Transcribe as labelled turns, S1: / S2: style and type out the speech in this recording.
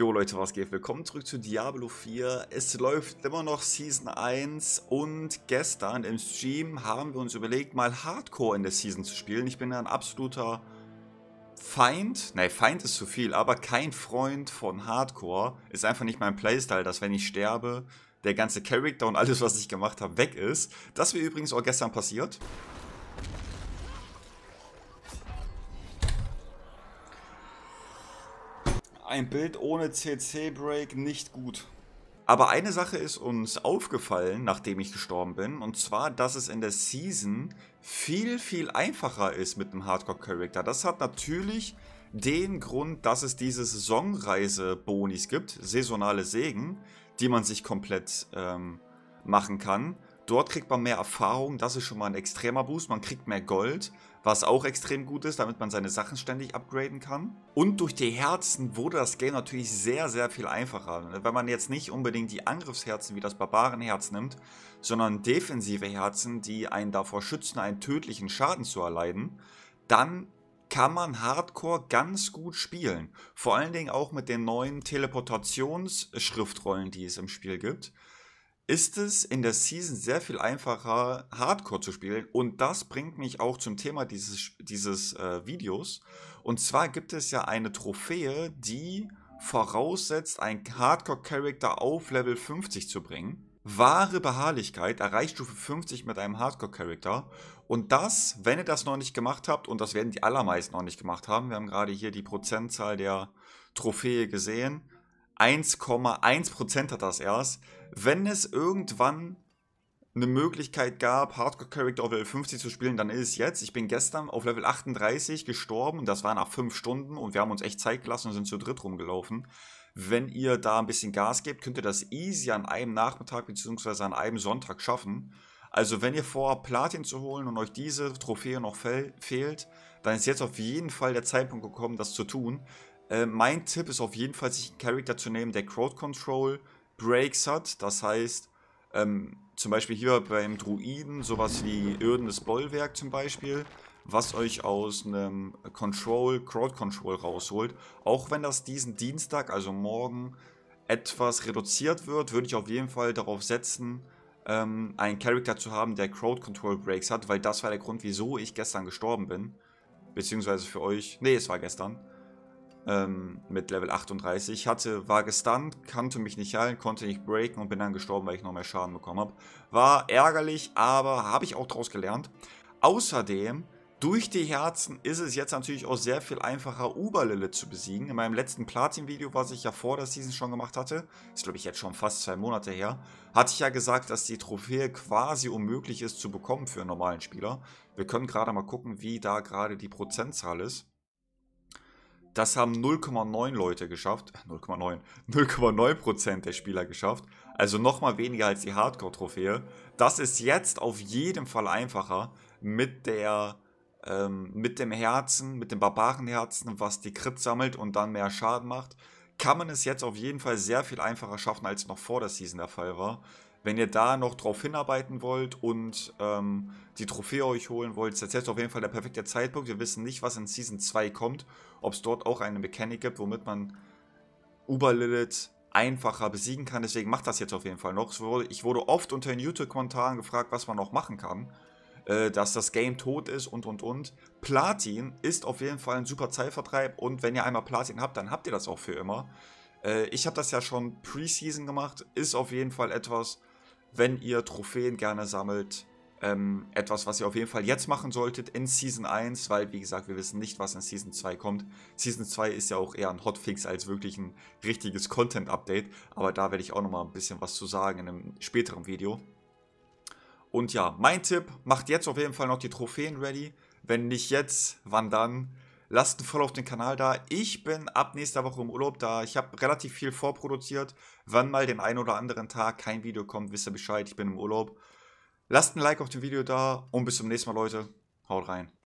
S1: Jo Leute, was geht? Willkommen zurück zu Diablo 4. Es läuft immer noch Season 1 und gestern im Stream haben wir uns überlegt, mal Hardcore in der Season zu spielen. Ich bin ja ein absoluter Feind, nein, Feind ist zu viel, aber kein Freund von Hardcore. Ist einfach nicht mein Playstyle, dass wenn ich sterbe, der ganze Charakter und alles, was ich gemacht habe, weg ist. Das wäre übrigens auch gestern passiert. Ein Bild ohne CC-Break nicht gut. Aber eine Sache ist uns aufgefallen, nachdem ich gestorben bin, und zwar, dass es in der Season viel, viel einfacher ist mit einem Hardcore-Charakter. Das hat natürlich den Grund, dass es diese Saisonreise-Bonis gibt, saisonale Segen, die man sich komplett ähm, machen kann. Dort kriegt man mehr Erfahrung, das ist schon mal ein extremer Boost. Man kriegt mehr Gold, was auch extrem gut ist, damit man seine Sachen ständig upgraden kann. Und durch die Herzen wurde das Game natürlich sehr, sehr viel einfacher. Wenn man jetzt nicht unbedingt die Angriffsherzen wie das Barbarenherz nimmt, sondern defensive Herzen, die einen davor schützen, einen tödlichen Schaden zu erleiden, dann kann man Hardcore ganz gut spielen. Vor allen Dingen auch mit den neuen Teleportationsschriftrollen, die es im Spiel gibt ist es in der Season sehr viel einfacher, Hardcore zu spielen. Und das bringt mich auch zum Thema dieses, dieses äh, Videos. Und zwar gibt es ja eine Trophäe, die voraussetzt, einen Hardcore-Charakter auf Level 50 zu bringen. Wahre Beharrlichkeit erreicht Stufe 50 mit einem Hardcore-Charakter. Und das, wenn ihr das noch nicht gemacht habt, und das werden die allermeisten noch nicht gemacht haben, wir haben gerade hier die Prozentzahl der Trophäe gesehen, 1,1% hat das erst. Wenn es irgendwann eine Möglichkeit gab, Hardcore Character auf Level 50 zu spielen, dann ist es jetzt. Ich bin gestern auf Level 38 gestorben das war nach 5 Stunden und wir haben uns echt Zeit gelassen und sind zu dritt rumgelaufen. Wenn ihr da ein bisschen Gas gebt, könnt ihr das easy an einem Nachmittag bzw. an einem Sonntag schaffen. Also wenn ihr vorhabt, Platin zu holen und euch diese Trophäe noch fehlt, dann ist jetzt auf jeden Fall der Zeitpunkt gekommen, das zu tun. Äh, mein Tipp ist auf jeden Fall, sich einen Charakter zu nehmen, der Crowd Control Breaks hat. Das heißt, ähm, zum Beispiel hier beim Druiden sowas wie Irdenes Bollwerk zum Beispiel, was euch aus einem Control, Crowd Control rausholt. Auch wenn das diesen Dienstag, also morgen, etwas reduziert wird, würde ich auf jeden Fall darauf setzen, ähm, einen Charakter zu haben, der Crowd Control Breaks hat, weil das war der Grund, wieso ich gestern gestorben bin. Beziehungsweise für euch, nee, es war gestern ähm, mit Level 38. Hatte, war gestunt, kannte mich nicht heilen, konnte nicht breaken und bin dann gestorben, weil ich noch mehr Schaden bekommen habe. War ärgerlich, aber habe ich auch daraus gelernt. Außerdem, durch die Herzen ist es jetzt natürlich auch sehr viel einfacher, Uberlille zu besiegen. In meinem letzten Platin-Video, was ich ja vor der Season schon gemacht hatte, ist glaube ich jetzt schon fast zwei Monate her, hatte ich ja gesagt, dass die Trophäe quasi unmöglich ist zu bekommen für einen normalen Spieler. Wir können gerade mal gucken, wie da gerade die Prozentzahl ist. Das haben 0,9 Leute geschafft. 0,9. 0,9% der Spieler geschafft. Also nochmal weniger als die Hardcore-Trophäe. Das ist jetzt auf jeden Fall einfacher mit der ähm, mit dem Herzen, mit dem Barbarenherzen, was die Crit sammelt und dann mehr Schaden macht, kann man es jetzt auf jeden Fall sehr viel einfacher schaffen, als noch vor der Season der Fall war. Wenn ihr da noch drauf hinarbeiten wollt und ähm, die Trophäe euch holen wollt, ist jetzt auf jeden Fall der perfekte Zeitpunkt. Wir wissen nicht, was in Season 2 kommt, ob es dort auch eine Mechanik gibt, womit man Uber Lilith einfacher besiegen kann. Deswegen macht das jetzt auf jeden Fall noch. Ich wurde oft unter den YouTube-Kommentaren gefragt, was man noch machen kann. Äh, dass das Game tot ist und und und. Platin ist auf jeden Fall ein super Zeitvertreib und wenn ihr einmal Platin habt, dann habt ihr das auch für immer. Äh, ich habe das ja schon Preseason gemacht, ist auf jeden Fall etwas, wenn ihr Trophäen gerne sammelt. Ähm, etwas, was ihr auf jeden Fall jetzt machen solltet in Season 1, weil, wie gesagt, wir wissen nicht, was in Season 2 kommt. Season 2 ist ja auch eher ein Hotfix als wirklich ein richtiges Content-Update, aber da werde ich auch nochmal ein bisschen was zu sagen in einem späteren Video. Und ja, mein Tipp, macht jetzt auf jeden Fall noch die Trophäen ready. Wenn nicht jetzt, wann dann? Lasst ein Follow auf den Kanal da. Ich bin ab nächster Woche im Urlaub da. Ich habe relativ viel vorproduziert. Wann mal den einen oder anderen Tag kein Video kommt, wisst ihr Bescheid. Ich bin im Urlaub. Lasst ein Like auf dem Video da und bis zum nächsten Mal, Leute. Haut rein.